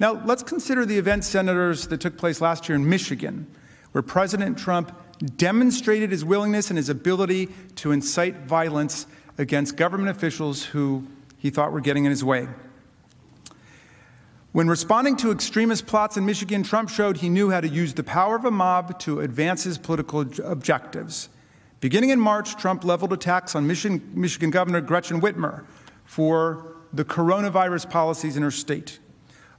Now, let's consider the events, senators, that took place last year in Michigan, where President Trump demonstrated his willingness and his ability to incite violence against government officials who he thought were getting in his way. When responding to extremist plots in Michigan, Trump showed he knew how to use the power of a mob to advance his political objectives. Beginning in March, Trump leveled attacks on Michigan, Michigan Governor Gretchen Whitmer for the coronavirus policies in her state.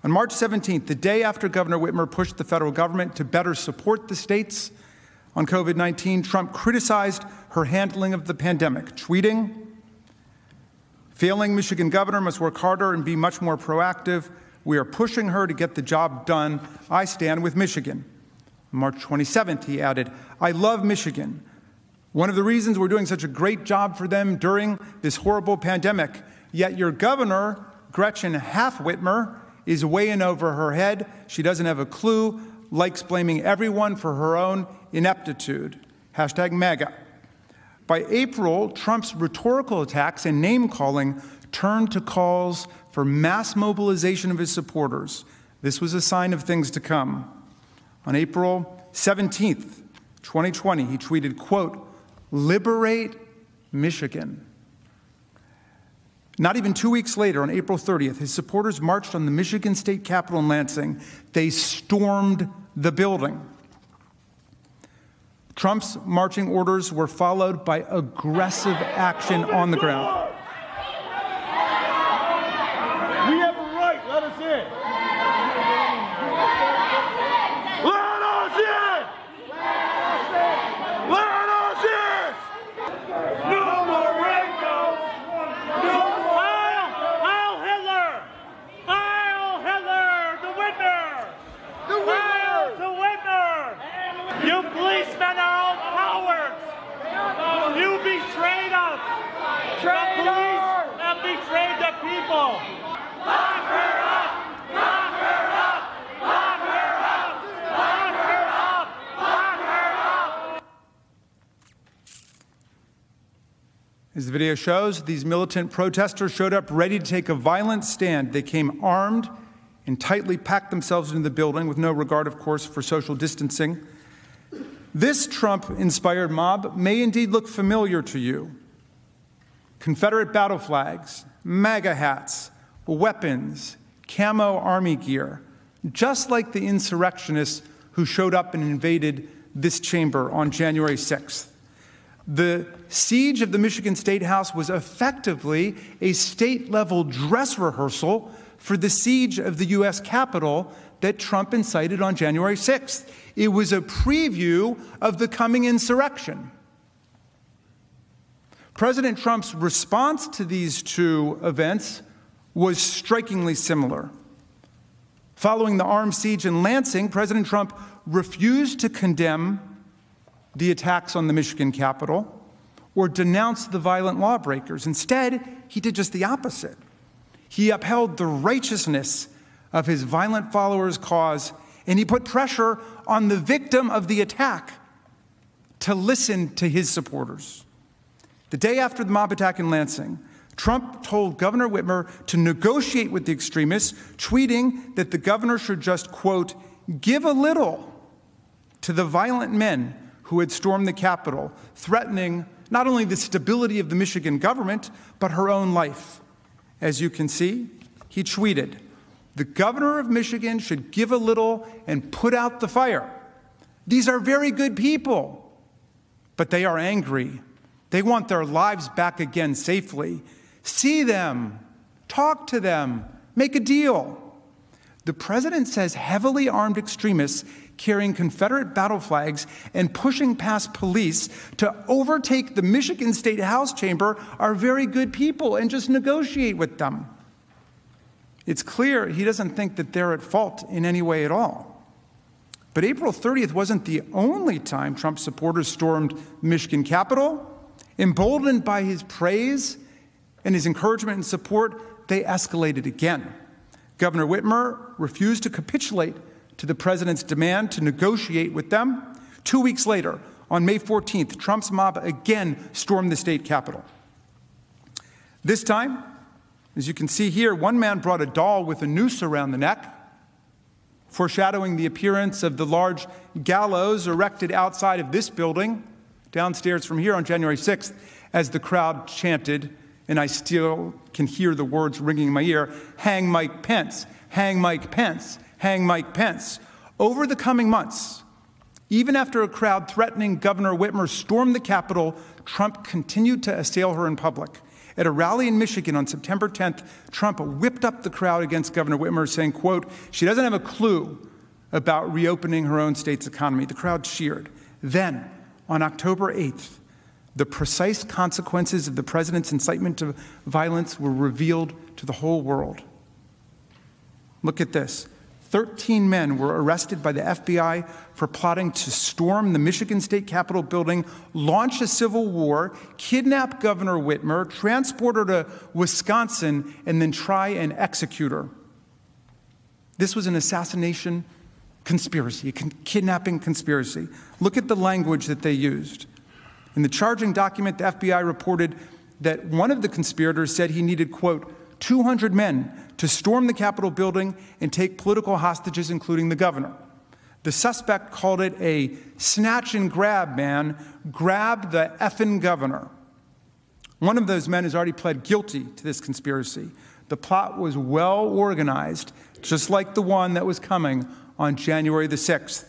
On March 17th, the day after Governor Whitmer pushed the federal government to better support the states on COVID 19, Trump criticized her handling of the pandemic, tweeting, Failing Michigan governor must work harder and be much more proactive. We are pushing her to get the job done. I stand with Michigan. On March 27th, he added, I love Michigan. One of the reasons we're doing such a great job for them during this horrible pandemic. Yet your governor, Gretchen Half Whitmer, is way in over her head. She doesn't have a clue, likes blaming everyone for her own ineptitude. Hashtag MAGA. By April, Trump's rhetorical attacks and name calling turned to calls for mass mobilization of his supporters. This was a sign of things to come. On April 17th, 2020, he tweeted, quote, liberate Michigan. Not even two weeks later, on April 30th, his supporters marched on the Michigan State Capitol in Lansing. They stormed the building. Trump's marching orders were followed by aggressive action on the ground. We have a right. Let us in. Let us in. Let us in. No more rainbows. No more. Heil, Heil Hitler! Heil Hitler, the winner! The Heil winner. to Whitmer! You policemen are all cowards! You betrayed us! The police have betrayed the people! Lock her up! Lock her up! Lock her up! Lock her up! Lock her up! As the video shows, these militant protesters showed up ready to take a violent stand. They came armed and tightly packed themselves into the building with no regard, of course, for social distancing. This Trump inspired mob may indeed look familiar to you. Confederate battle flags, MAGA hats, weapons, camo army gear, just like the insurrectionists who showed up and invaded this chamber on January 6th. The siege of the Michigan State House was effectively a state level dress rehearsal for the siege of the U.S. Capitol that Trump incited on January 6th. It was a preview of the coming insurrection. President Trump's response to these two events was strikingly similar. Following the armed siege in Lansing, President Trump refused to condemn the attacks on the Michigan Capitol or denounce the violent lawbreakers. Instead, he did just the opposite. He upheld the righteousness of his violent followers' cause, and he put pressure on the victim of the attack to listen to his supporters. The day after the mob attack in Lansing, Trump told Governor Whitmer to negotiate with the extremists, tweeting that the governor should just, quote, give a little to the violent men who had stormed the Capitol, threatening not only the stability of the Michigan government, but her own life. As you can see, he tweeted, the governor of Michigan should give a little and put out the fire. These are very good people, but they are angry. They want their lives back again safely. See them, talk to them, make a deal. The president says heavily armed extremists carrying Confederate battle flags and pushing past police to overtake the Michigan State House chamber are very good people and just negotiate with them. It's clear he doesn't think that they're at fault in any way at all. But April 30th wasn't the only time Trump supporters stormed Michigan Capitol. Emboldened by his praise and his encouragement and support, they escalated again. Governor Whitmer refused to capitulate to the president's demand to negotiate with them. Two weeks later, on May 14th, Trump's mob again stormed the state capitol. This time, as you can see here, one man brought a doll with a noose around the neck. foreshadowing the appearance of the large gallows erected outside of this building, downstairs from here on January 6th, as the crowd chanted, and I still can hear the words ringing in my ear hang Mike Pence, hang Mike Pence, hang Mike Pence. Over the coming months, even after a crowd threatening Governor Whitmer stormed the Capitol, Trump continued to assail her in public. At a rally in Michigan on September 10th, Trump whipped up the crowd against Governor Whitmer, saying, quote, she doesn't have a clue about reopening her own state's economy. The crowd cheered. Then, on October 8th, the precise consequences of the president's incitement to violence were revealed to the whole world. Look at this. 13 men were arrested by the FBI for plotting to storm the Michigan State Capitol building, launch a civil war, kidnap Governor Whitmer, transport her to Wisconsin, and then try and execute her. This was an assassination conspiracy, a kidnapping conspiracy. Look at the language that they used. In the charging document, the FBI reported that one of the conspirators said he needed, quote, 200 men to storm the Capitol building and take political hostages, including the governor. The suspect called it a snatch and grab, man. Grab the effing governor. One of those men has already pled guilty to this conspiracy. The plot was well organized, just like the one that was coming on January the 6th.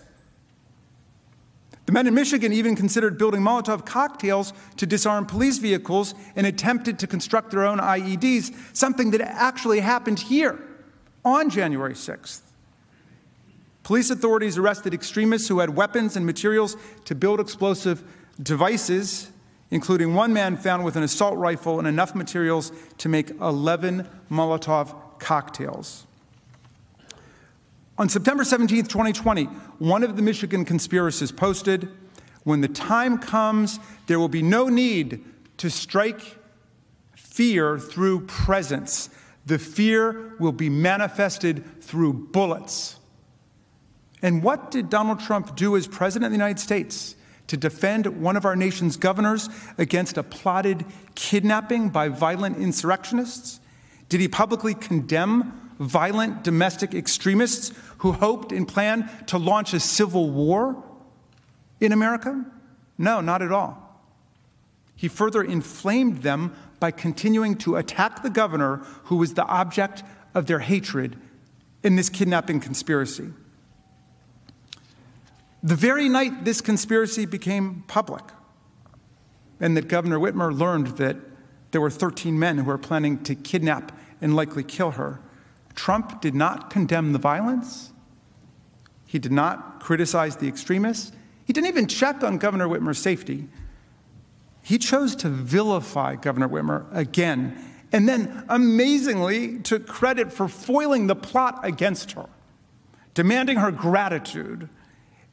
The men in Michigan even considered building Molotov cocktails to disarm police vehicles and attempted to construct their own IEDs, something that actually happened here on January 6th. Police authorities arrested extremists who had weapons and materials to build explosive devices, including one man found with an assault rifle and enough materials to make 11 Molotov cocktails. On September 17, 2020, one of the Michigan conspiracists posted When the time comes, there will be no need to strike fear through presence. The fear will be manifested through bullets. And what did Donald Trump do as President of the United States to defend one of our nation's governors against a plotted kidnapping by violent insurrectionists? Did he publicly condemn violent domestic extremists who hoped and planned to launch a civil war in America? No, not at all. He further inflamed them by continuing to attack the governor who was the object of their hatred in this kidnapping conspiracy. The very night this conspiracy became public, and that Governor Whitmer learned that there were 13 men who were planning to kidnap and likely kill her, Trump did not condemn the violence. He did not criticize the extremists. He didn't even check on Governor Whitmer's safety. He chose to vilify Governor Whitmer again, and then amazingly took credit for foiling the plot against her, demanding her gratitude.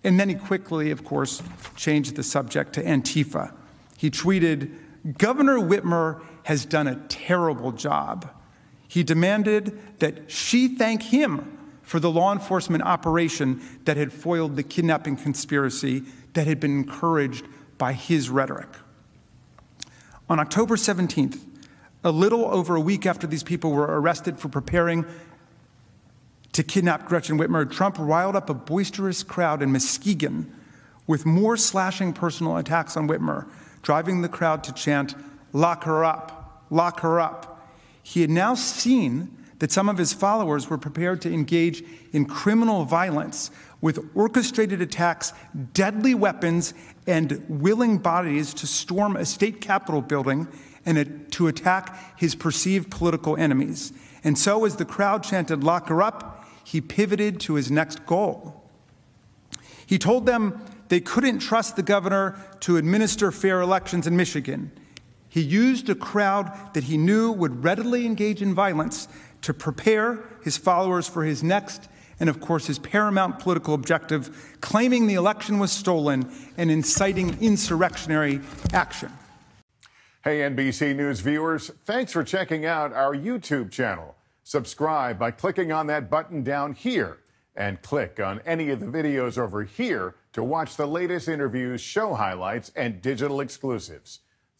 And then he quickly, of course, changed the subject to Antifa. He tweeted, Governor Whitmer has done a terrible job. He demanded that she thank him for the law enforcement operation that had foiled the kidnapping conspiracy that had been encouraged by his rhetoric. On October 17th, a little over a week after these people were arrested for preparing to kidnap Gretchen Whitmer, Trump riled up a boisterous crowd in Muskegon with more slashing personal attacks on Whitmer, driving the crowd to chant, Lock her up, lock her up. He had now seen that some of his followers were prepared to engage in criminal violence with orchestrated attacks, deadly weapons, and willing bodies to storm a state capitol building and to attack his perceived political enemies. And so, as the crowd chanted, Lock her up, he pivoted to his next goal. He told them they couldn't trust the governor to administer fair elections in Michigan. He used a crowd that he knew would readily engage in violence to prepare his followers for his next and, of course, his paramount political objective, claiming the election was stolen and inciting insurrectionary action. Hey, NBC News viewers, thanks for checking out our YouTube channel. Subscribe by clicking on that button down here and click on any of the videos over here to watch the latest interviews, show highlights, and digital exclusives.